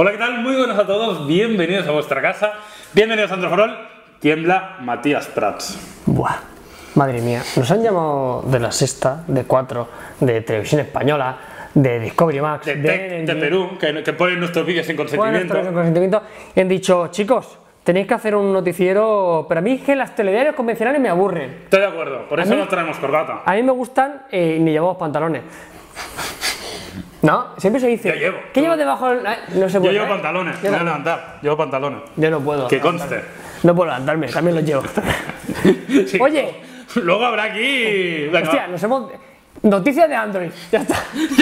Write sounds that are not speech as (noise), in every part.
Hola, ¿qué tal? Muy buenos a todos, bienvenidos a vuestra casa, bienvenidos a Androforol, tiembla Matías Prats. Buah, madre mía, nos han llamado de la sexta, de cuatro, de televisión española, de Discovery Max, De, Tech, de Perú, que, que ponen nuestros vídeos sin consentimiento. el consentimiento, y han dicho, chicos, tenéis que hacer un noticiero, pero a mí es que las telediarios convencionales me aburren. Estoy de acuerdo, por eso mí- no traemos corbata. A mí me gustan eh, ni llevamos pantalones. ¿No? Siempre se dice. Yo llevo. ¿Qué llevas debajo del.? Ay, No se Yo puede. llevo ¿eh? pantalones, Yo me voy a levantar, llevo pantalones. yo no puedo. Que conste. No puedo levantarme, también los llevo. (laughs) Sí. Oye. Luego habrá aquí. Venga, Hostia, nos hemos. Noticias de Android. Ya está. (laughs)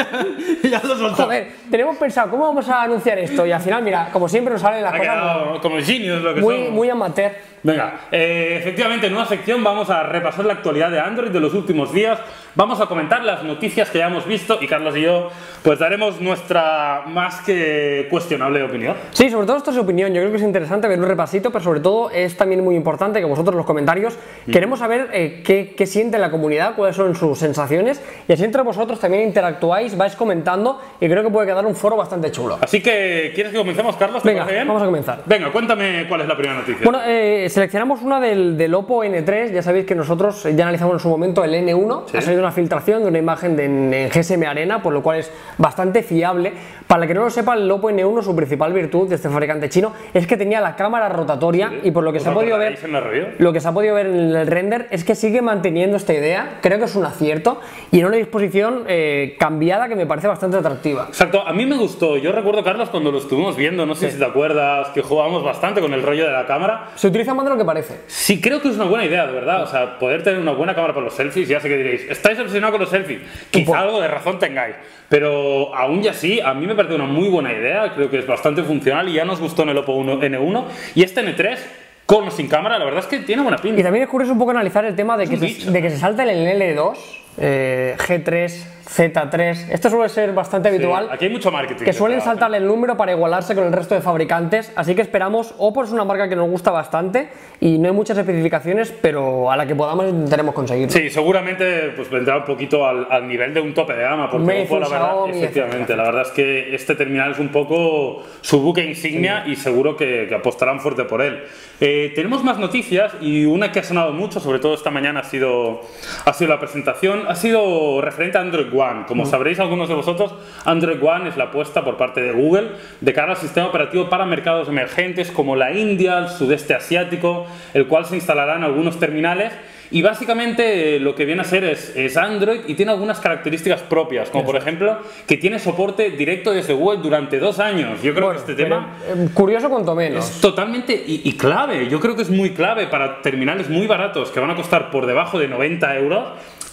ya, ya lo. Joder, tenemos pensado cómo vamos a anunciar esto y al final, mira, como siempre nos salen las Ha cosas quedado como genius lo que muy, somos. muy amateur. Venga, eh, efectivamente en una sección vamos a repasar la actualidad de Android de los últimos días, vamos a comentar las noticias que ya hemos visto y Carlos y yo pues daremos nuestra más que cuestionable opinión. Sí, sobre todo esto es opinión. Yo creo que es interesante ver un repasito, pero sobre todo es también muy importante que vosotros los comentarios queremos saber eh, qué, qué siente la comunidad, cuáles son sus sensaciones y así entre vosotros también interactuáis, vais comentando y creo que puede quedar un foro bastante chulo. Así que, ¿quieres que comencemos, Carlos? ¿Te Venga, bien? vamos a comenzar. Venga, cuéntame cuál es la primera noticia. Bueno, eh, seleccionamos una del, del Oppo N3. Ya sabéis que nosotros ya analizamos en su momento el N1. Sí. Ha salido una filtración de una imagen de, en, en GSM Arena, por lo cual es bastante fiable. Para el que no lo sepa, el Oppo N1, su principal virtud de este fabricante chino es que tenía la cámara rotatoria y por lo que ¿Os se ha podido ver. Lo que se ha podido ver en el render es que sigue manteniendo esta idea, creo que es un acierto, y en una disposición eh, cambiada que me parece bastante atractiva. Exacto, a mí me gustó. Yo recuerdo, Carlos, cuando lo estuvimos viendo, no sé si te acuerdas, que jugábamos bastante con el rollo de la cámara. Se utiliza más de lo que parece. Sí, creo que es una buena idea, de verdad. O sea, poder tener una buena cámara para los selfies, ya sé que diréis, estáis obsesionados con los selfies. Quizá algo de razón tengáis. Pero aún ya sí, a mí me parece una muy buena idea. Creo que es bastante funcional y ya nos gustó en el Oppo 1 N1. Y este N3, con o sin cámara, la verdad es que tiene buena Y pinta. también es curioso un poco analizar el tema de que, se, de que se salta el L2, eh, G3, Z3. Esto suele ser bastante habitual. Aquí hay mucho marketing. Que suelen detrás, ¿eh? saltarle el número para igualarse con el resto de fabricantes, así que esperamos. Oppo es una marca que nos gusta bastante y no hay muchas especificaciones, pero a la que podamos intentaremos conseguirlo. Sí, seguramente pues vendrá un poquito al, al nivel de un tope de gama, porque Oppo, la verdad, Xiaomi, efectivamente, la verdad es que este terminal es un poco su buque insignia y seguro que, que apostarán fuerte por él. Eh, tenemos más noticias y una que ha sonado mucho, sobre todo esta mañana ha sido, ha sido la presentación, ha sido referente a Android One. Como Mm. sabréis algunos de vosotros, Android One es la apuesta por parte de Google de cara al sistema operativo para mercados emergentes como la India, el sudeste asiático, el cual se instalará en algunos terminales. Y básicamente eh, lo que viene a ser es, es Android y tiene algunas características propias, como por ejemplo que tiene soporte directo desde Google durante dos años. Yo creo Bueno, que este pero, tema eh, curioso cuanto menos. es totalmente y, y clave. Yo creo que es muy clave para terminales muy baratos que van a costar por debajo de 90 euros.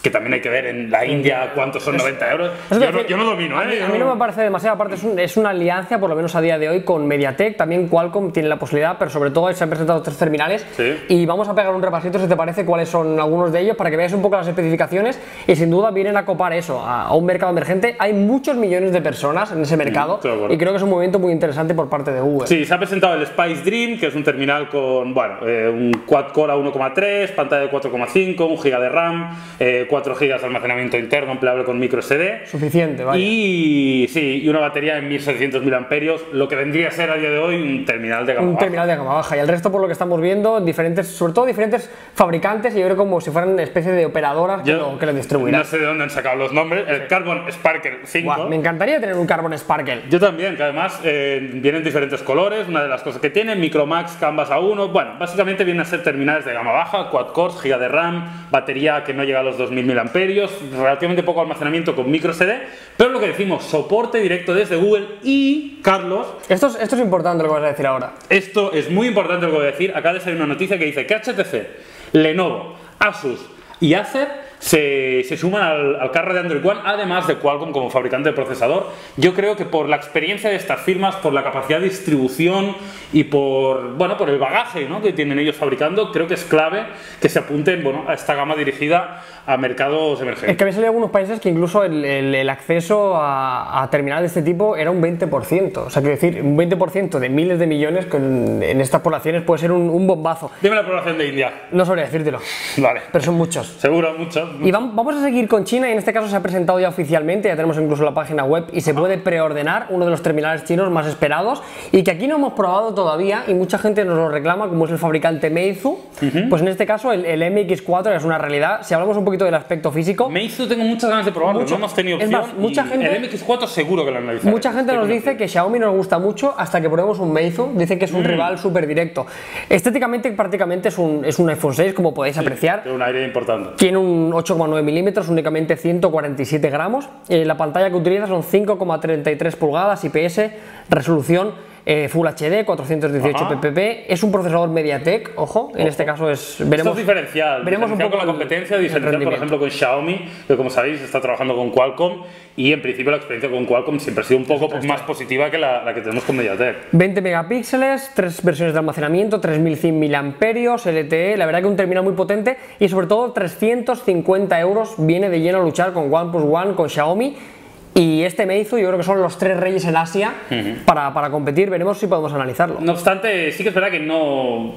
Que también hay que ver en la India cuántos son 90 euros. Yo decir, no, yo no domino, a mí, ¿eh? a mí no me parece demasiado, aparte es, un- es una alianza, por lo menos a día de hoy, con Mediatek, también Qualcomm tiene la posibilidad, pero sobre todo se han presentado tres terminales Sí. y vamos a pegar un repasito, si te parece, cuáles son algunos de ellos, para que veáis un poco las especificaciones y sin duda vienen a copar eso, a, a un mercado emergente. Hay muchos millones de personas en ese mercado de acuerdo. y creo que es un movimiento muy interesante por parte de Google. Sí, se ha presentado el Spice Dream, que es un terminal con, bueno, eh, un quad-core a 1,3, pantalla de 4,5, 1 GB de RAM, eh, 4 GB de almacenamiento interno empleable con micro SD. Suficiente, vaya. Y sí, y una batería de 1700 mAh, lo que vendría a ser a día de hoy un terminal de gama un baja. terminal de gama baja y el resto por lo que estamos viendo diferentes sobre todo diferentes fabricantes y yo creo como si fueran una especie de operadoras que, lo, que lo distribuirán No sé de dónde han sacado los nombres. El Carbon Sparkle 5. Guau, me encantaría tener un Carbon Sparkle Yo también, que además eh, vienen diferentes colores, una de las cosas que tiene, Micromax Canvas A1, bueno, básicamente vienen a ser terminales de gama baja, quad cores, giga de RAM, batería que no llega a los 2000 mAh, relativamente poco almacenamiento con micro SD, pero lo que decimos, soporte directo desde Google y, Carlos, esto es, esto es importante lo que vas a decir ahora. esto es muy importante lo que voy a decir, acaba de salir una noticia que dice que HTC, Lenovo, Asus y Acer se, se suman al, al carro de Android One, además de Qualcomm como fabricante de procesador. Yo creo que por la experiencia de estas firmas, por la capacidad de distribución y por, bueno, por el bagaje ¿no? que tienen ellos fabricando, creo que es clave que se apunten bueno, a esta gama dirigida a mercados Es emergentes. que había salido algunos países que incluso el, el- el acceso a, a terminales de este tipo era un 20%. O sea, quiero decir, un 20% de miles de millones que en, estas poblaciones puede ser un, un bombazo. Dime la población de India. No sabría decírtelo, Vale. pero son muchos. Seguro, mucho. Y vam- vamos a seguir con China y en este caso se ha presentado ya oficialmente, ya tenemos incluso la página web y se puede preordenar uno de los terminales chinos más esperados y que aquí no hemos probado todavía y mucha gente nos lo reclama como es el fabricante Meizu. Pues en este caso el, el MX4 es una realidad. Si hablamos un poquito del aspecto físico, Meizu tengo muchas ganas de probarlo, Mucho. no hemos tenido Es opción. más, mucha gente- El MX4 seguro que lo analizaré. Mucha gente nos dice que Xiaomi nos gusta mucho hasta que probemos un Meizu. Dice que es Mm. un rival súper directo. Estéticamente, prácticamente es un, es un iPhone 6, como podéis apreciar. Tiene un aire importante. Tiene un 8,9 milímetros, únicamente 147 gramos. Eh, la pantalla que utiliza son 5,33 pulgadas IPS, resolución eh, Full HD, 418 Ajá. ppp. Es un procesador MediaTek, ojo, en este caso es. Esto Veremos, es diferencial, veremos un poco con la competencia, el diferencial por ejemplo con Xiaomi, que como sabéis está trabajando con Qualcomm y en principio la experiencia con Qualcomm siempre ha sido un poco pues, más positiva que la, la que tenemos con MediaTek. 20 megapíxeles, tres versiones de almacenamiento, 3100 miliamperios, LTE, la verdad que un terminal muy potente y sobre todo 350 euros viene de lleno a luchar con OnePlus One, con Xiaomi y este Meizu yo creo que son los tres reyes en Asia para, para competir, veremos si podemos analizarlo. No obstante, sí que es verdad que no,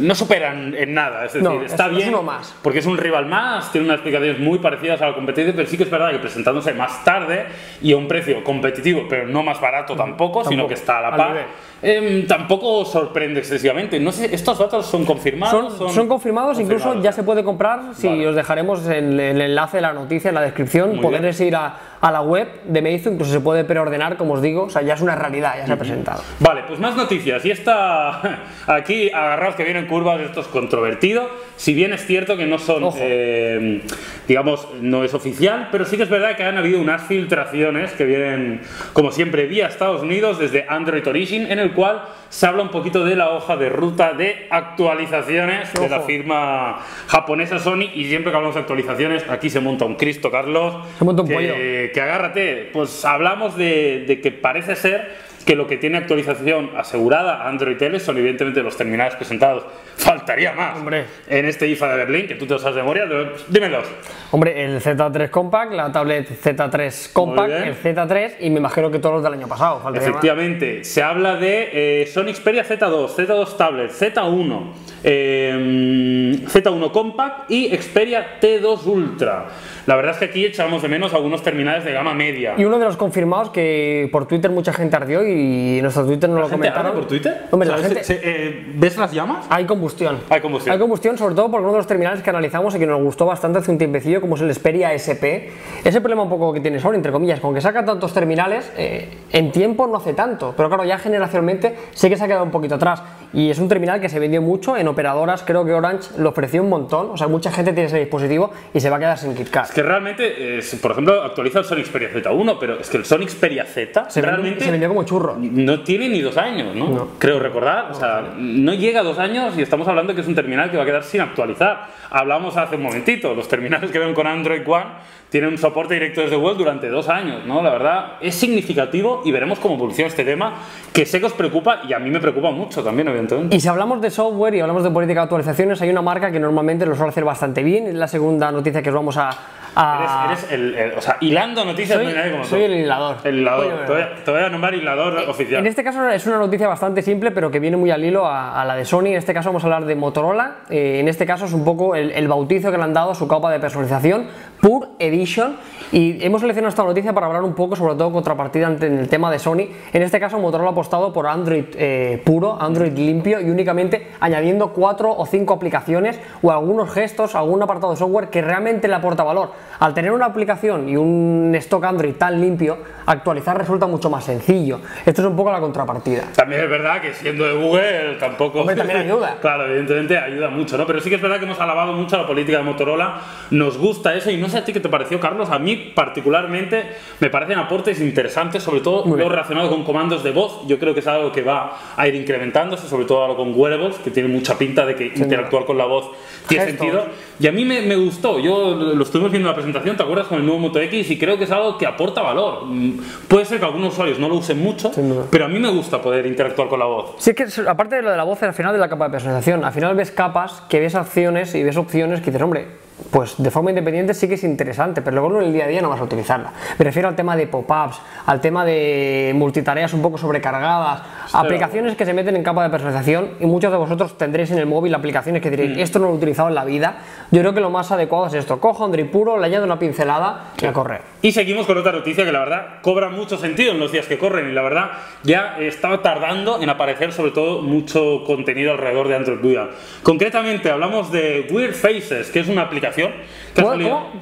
no superan en nada. Es decir, No, está es- es bien uno más. porque es un rival más, tiene unas explicaciones muy parecidas a la competencia, pero sí que es verdad que presentándose más tarde y a un precio competitivo, pero no más barato tampoco, sino que está a la par, em, tampoco sorprende excesivamente. No sé, ¿estos datos son confirmados? Son, son confirmados, incluso ya se puede comprar, si Vale. os dejaremos el, el enlace de la noticia en la descripción, podréis ir a, a la web de Meizu, incluso se puede preordenar, como os digo, o sea, ya es una realidad, ya se ha presentado. Vale, pues más noticias. Y esta, (laughs) aquí, agarraos que vienen curvas, esto es controvertido. Si bien es cierto que no son, Ojo. eh, digamos, no es oficial, pero sí que es verdad que han habido unas filtraciones que vienen, como siempre, vía Estados Unidos desde Android Origin, en el cual se habla un poquito de la hoja de ruta de actualizaciones de la Ojo. firma japonesa Sony. Y siempre que hablamos de actualizaciones, aquí se monta un Cristo, Carlos. Se monta un que, pollo. Que agárrate. Pues hablamos de, de que parece ser que lo que tiene actualización asegurada Android Tele son evidentemente los terminales presentados. Faltaría más. Hombre. En este IFA de Berlín, que tú te lo sabes de memoria, lo- dímelos. Hombre, el Z3 Compact, la tablet Z3 Compact, el Z3 y me imagino que todos los del año pasado. faltaría más. Efectivamente, se habla de eh, Sony Xperia Z2, Z2 Tablet, Z1, eh, Z1 Compact y Xperia T2 Ultra. La verdad es que aquí echamos de menos algunos terminales de gama media. Y uno de los confirmados que por Twitter mucha gente ardió y en nuestro Twitter no lo ¿Gente comentaron. por Twitter? Hombre, O sea, la gente... se- se- eh, ¿Ves las llamas? Hay combustión. Hay combustión. Hay combustión, sobre todo porque uno de los terminales que analizamos y que nos gustó bastante hace un tiempecillo, como es el Xperia SP, ese problema un poco que tiene Sony, entre comillas, con que saca tantos terminales, eh, en tiempo no hace tanto, pero claro, ya generacionalmente sí que se ha quedado un poquito atrás. Y es un terminal que se vendió mucho en operadoras, creo que Orange lo ofreció un montón, o sea, mucha gente tiene ese dispositivo y se va a quedar sin KitKat. Es que realmente, si, por ejemplo, actualiza el Sony Xperia Z1, pero es que el Sony Xperia Z Se, vendió- realmente se vendió como churro. no tiene ni dos años, ¿no? No. Creo recordar. O sea, no llega a dos años y estamos hablando que es un terminal que va a quedar sin actualizar. Hablamos hace un momentito, los terminales que ven con Android One tienen un soporte directo desde web durante dos años, ¿no? La verdad es significativo y veremos cómo evoluciona este tema, que sé que os preocupa y a mí me preocupa mucho también, Y si hablamos de software y hablamos de política de actualizaciones, hay una marca que normalmente lo suele hacer bastante bien, es la segunda noticia que os vamos a... a- Eres, eres el, el- O sea, hilando noticias soy, no hay nadie como soy tú. el hilador. El hilador. Oye, te, voy a, te voy a nombrar hilador oficial. En este caso es una noticia bastante simple, pero que viene muy al hilo a, a la de Sony. En este caso vamos a hablar de Motorola. Eh, en este caso es un poco el, el bautizo que le han dado a su capa de personalización, Pure Edition. Y hemos seleccionado esta noticia para hablar un poco, sobre todo contrapartida ante en el tema de Sony. En este caso Motorola ha apostado por Android eh, puro, Android limpio y únicamente añadiendo cuatro o cinco aplicaciones o algunos gestos, algún apartado de software que realmente le aporta valor. Al tener una aplicación y un stock Android tan limpio, actualizar resulta mucho más sencillo. Esto es un poco la contrapartida. También es verdad que siendo de Google tampoco. Hombre, también (laughs) ayuda. claro, evidentemente ayuda mucho, ¿no? Pero sí que es verdad que hemos alabado mucho la política de Motorola. Nos gusta eso y no sé a ti qué te pareció, Carlos. A mí, particularmente, me parecen aportes interesantes, sobre todo lo relacionado con comandos de voz. Yo creo que es algo que va a ir incrementándose, sobre todo ahora con wearables, que tiene mucha pinta de que interactuar con la voz tiene Gestos. sentido. Y a mí me, me gustó. Yo lo estuvimos viendo en la presentación, ¿te acuerdas? Con el nuevo Moto X y creo que es algo que aporta valor. Mm, Puede ser que algunos usuarios no lo usen mucho, pero a mí me gusta poder interactuar con la voz. Sí, es que es- aparte de lo de la voz, al final de la capa de personalización, al final ves capas que ves acciones y ves opciones que dices, hombre, pues de forma independiente sí que es interesante, pero luego en el día a día no vas a utilizarla. Me refiero al tema de pop-ups, al tema de multitareas un poco sobrecargadas, aplicaciones que se meten en capa de personalización y muchos de vosotros tendréis en el móvil aplicaciones que diréis, Mm. esto no lo he utilizado en la vida. Yo creo que lo más adecuado es esto, cojo Android puro, le añado una pincelada y a correr. Y seguimos con otra noticia que la verdad cobra mucho sentido en los días que corren y la verdad ya estaba tardando en aparecer sobre todo mucho contenido alrededor de Android Wear. Concretamente hablamos de Weird Faces, que es una aplicación que ha ¿Cómo-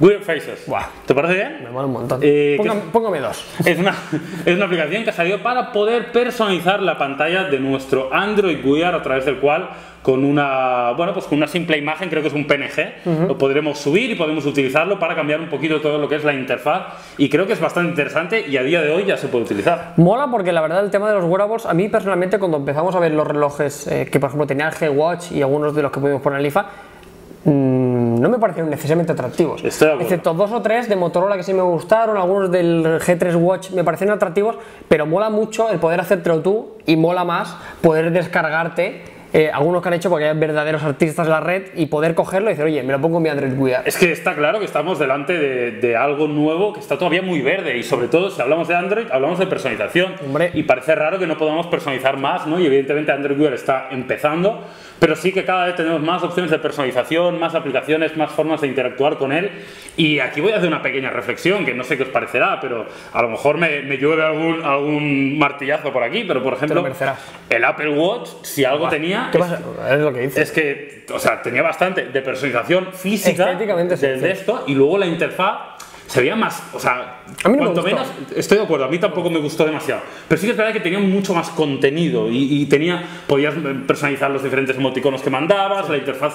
Weird Faces. Buah. ¿Te parece bien? Me mola un montón. Eh, Póngame, ¿qué- póngame dos. Es una, (laughs) es una aplicación que ha salido para poder personalizar la pantalla de nuestro Android Wear a través del cual con una, bueno, pues con una simple imagen, creo que es un PNG, lo podremos subir y podemos utilizarlo para cambiar un poquito todo lo que es la interfaz y creo que es bastante interesante y a día de hoy ya se puede utilizar. Mola porque la verdad el tema de los wearables, a mí personalmente cuando empezamos a ver los relojes eh, que por ejemplo tenía el G-Watch y algunos de los que pudimos poner en el IFA, mm, no me parecieron necesariamente atractivos. Excepto dos o tres de Motorola que sí me gustaron, algunos del G3 Watch me parecieron atractivos, pero mola mucho el poder hacértelo tú y mola más poder descargarte. Eh, algunos que han hecho porque hay verdaderos artistas en la red y poder cogerlo y decir, oye, me lo pongo en mi Android Wear. Es que está claro que estamos delante de, de algo nuevo que está todavía muy verde y sobre todo si hablamos de Android, hablamos de personalización. Hombre. Y parece raro que no podamos personalizar más, ¿no? Y evidentemente Android Wear está empezando, pero sí que cada vez tenemos más opciones de personalización, más aplicaciones, más formas de interactuar con él. Y aquí voy a hacer una pequeña reflexión que no sé qué os parecerá, pero a lo mejor me, me llueve algún, algún martillazo por aquí, pero por ejemplo, el Apple Watch, si algo tenía, ¿Qué es- pasa? Es lo que dices. es que, o sea, tenía bastante de personalización física Estéticamente, sí, de, esto y luego la interfaz se veía más, o sea, A mí no me cuanto gustó. menos, estoy de acuerdo, a mí tampoco me gustó demasiado, pero sí que es verdad que tenía mucho más contenido y, y tenía, podías personalizar los diferentes emoticonos que mandabas, la interfaz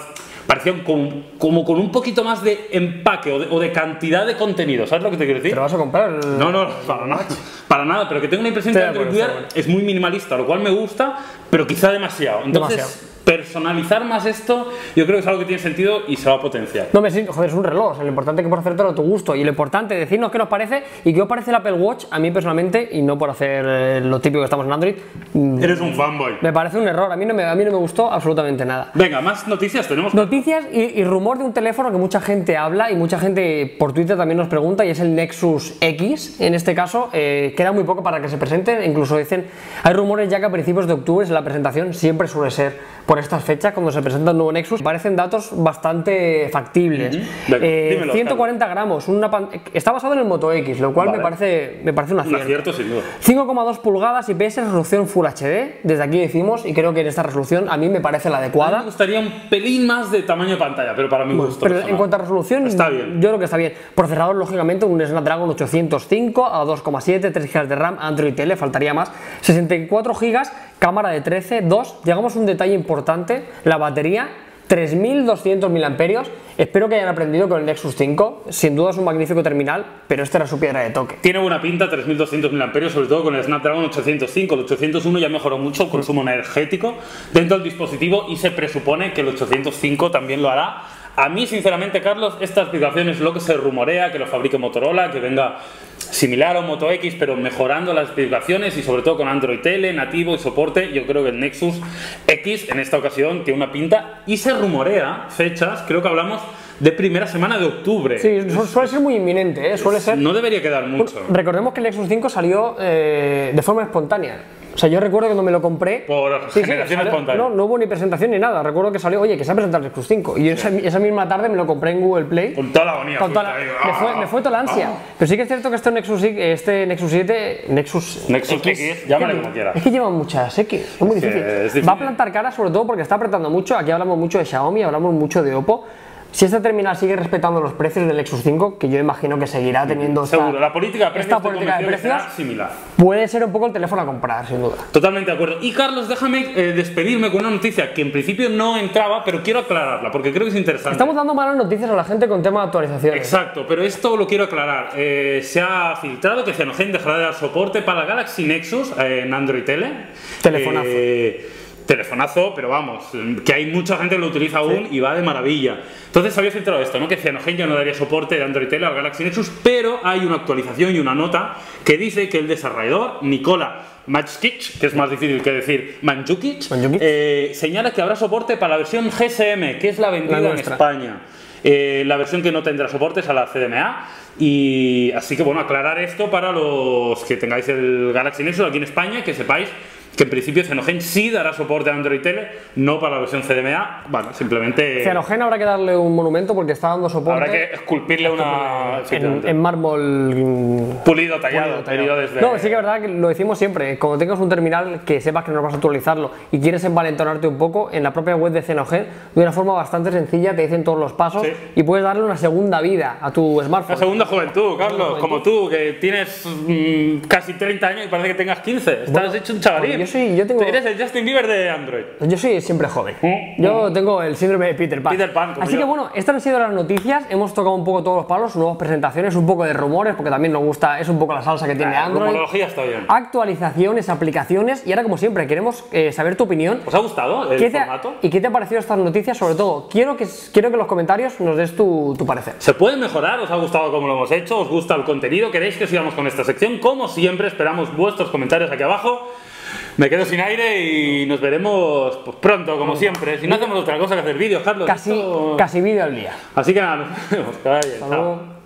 parecía con- como con un poquito más de empaque o de, o de cantidad de contenido, ¿sabes lo que te quiero decir? ¿Pero vas a comprar? el- No, no, (laughs) para nada. (laughs) Para nada, pero que tengo una impresión que de Android acuerdo, Wear estoy es muy minimalista, lo cual me gusta, pero quizá demasiado. Entonces, Demasiado. Personalizar más esto, yo creo que es algo que tiene sentido y se va a potenciar. No me joder, es un reloj. o sea, lo importante es que por hacértelo a tu gusto. Y lo importante es decirnos qué nos parece y qué os parece el Apple Watch a mí personalmente, y no por hacer eh, lo típico que estamos en Android. mm, Eres un fanboy. Me parece un error. A mí no me, a mí no me gustó absolutamente nada. Venga, más noticias tenemos. Noticias y, y rumor de un teléfono que mucha gente habla y mucha gente por Twitter también nos pregunta y es el Nexus X. En este caso, eh, queda muy poco para que se presente. Incluso dicen, hay rumores ya que a principios de octubre la presentación siempre suele ser por estas fechas cuando se presenta un nuevo Nexus. Parecen datos bastante factibles. Venga, Eh, dímelo, 140 gramos, una pan- está basado en el Moto X, lo cual Vale. me parece me parece un Un acierto. sin duda. 5,2 pulgadas IPS resolución Full HD. Desde aquí decimos, y creo que en esta resolución a mí me parece la A mí adecuada. me gustaría un pelín más de tamaño de pantalla, pero para mi gusto. Pero en cuanto a resolución, Está bien. yo creo que está bien. Procesador, lógicamente, un Snapdragon 805 a 2,7, 3 GB de RAM, Android Tele, faltaría más. 64 GB, cámara de 13, 2. Llegamos a un detalle importante, la batería. 3.200 mAh. Espero que hayan aprendido con el Nexus 5. Sin duda es un magnífico terminal, pero esta era su piedra de toque. Tiene buena pinta, 3200 mAh, sobre todo con el Snapdragon 805. El 801 ya mejoró mucho el consumo energético dentro del dispositivo y se presupone que el 805 también lo hará. A mí, sinceramente, Carlos, esta aplicación es lo que se rumorea, que lo fabrique Motorola, que venga similar a un Moto X, pero mejorando las especificaciones y sobre todo con Android Tele, nativo y soporte. Yo creo que el Nexus X en esta ocasión tiene una pinta y se rumorea fechas, creo que hablamos de primera semana de octubre. Sí, su- suele ser muy inminente, ¿eh? suele ser. No debería quedar mucho. Recordemos que el Nexus 5 salió eh, de forma espontánea. O sea, yo recuerdo cuando me lo compré. Por generación salió- espontánea. No, no hubo ni presentación ni nada. Recuerdo que salió, oye, que se ha presentado el Nexus 5. Y yo esa, esa misma tarde me lo compré en Google Play. Con toda la agonía. Con toda la- me, fue, me fue toda la ansia. Pero sí que es cierto que este Nexus, este Nexus 7, Nexus, Nexus X, llámale es que- como quieras. Es que llevan muchas X, es muy difícil. es difícil. Va a plantar cara sobre todo porque está apretando mucho. Aquí hablamos mucho de Xiaomi, hablamos mucho de Oppo. Si este terminal sigue respetando los precios del Nexus 5, que yo imagino que seguirá teniendo esta- Seguro, la política de precios esta política de precios similar. puede ser un poco el teléfono a comprar, sin duda. Totalmente de acuerdo. Y Carlos, déjame eh, despedirme con una noticia que en principio no entraba, pero quiero aclararla porque creo que es interesante. Estamos dando malas noticias a la gente con tema de actualizaciones. Exacto, pero esto lo quiero aclarar. Eh, se ha filtrado que Cyanogen dejará de dar soporte para Galaxy Nexus eh, en Android Tele. Telefonazo. Telefonazo, pero vamos, que hay mucha gente que lo utiliza aún y va de maravilla. Entonces había filtrado esto, ¿no? Que Cyanogen ya no daría soporte de Android Tele al Galaxy Nexus, pero hay una actualización y una nota que dice que el desarrollador Nicola Majkic, que es más difícil que decir Manjukic, eh, señala que habrá soporte para la versión GSM, que es la vendida La en. España. Eh, la versión que no tendrá soporte es a la CDMA. Y así que bueno, aclarar esto para los que tengáis el Galaxy Nexus aquí en España, que sepáis que en principio Cyanogen sí dará soporte a Android Tele, no para la versión CDMA, bueno, simplemente Cyanogen habrá que darle un monumento porque está dando soporte habrá que esculpirle una... en, en mármol mm, pulido, tallado, pedido desde... No, sí que es verdad que lo decimos siempre. Cuando tengas un terminal que sepas que no vas a actualizarlo y quieres envalentonarte un poco, en la propia web de Cyanogen, de una forma bastante sencilla, te dicen todos los pasos Sí. y puedes darle una segunda vida a tu smartphone. La segunda juventud, Carlos, juventud. como tú, que tienes mm, casi 30 años y parece que tengas 15. Estás Bueno, hecho un chavalín. Soy- yo tengo- Eres el Justin Bieber de Android. Yo soy siempre joven. Mm, Yo tengo el síndrome de Peter Pan. Peter Pan, como Así yo. que bueno, estas han sido las noticias. Hemos tocado un poco todos los palos, nuevas presentaciones, un poco de rumores, porque también nos gusta, es un poco la salsa que tiene La Android. rumorología está bien. Actualizaciones, aplicaciones. Y ahora, como siempre, queremos eh, saber tu opinión. ¿Os ha gustado el ¿Qué te ha- formato? ¿Y qué te ha parecido estas noticias? Sobre todo, quiero que, quiero que en los comentarios nos des tu, tu parecer. ¿Se puede mejorar? ¿Os ha gustado cómo lo hemos hecho? ¿Os gusta el contenido? ¿Queréis que sigamos con esta sección? Como siempre, esperamos vuestros comentarios aquí abajo. Me quedo sin aire y nos veremos pues, pronto, como siempre. Si no hacemos otra cosa que hacer vídeos, Carlos. Casi, esto- casi vídeo al día. Así que nada, nos vemos. Hasta luego.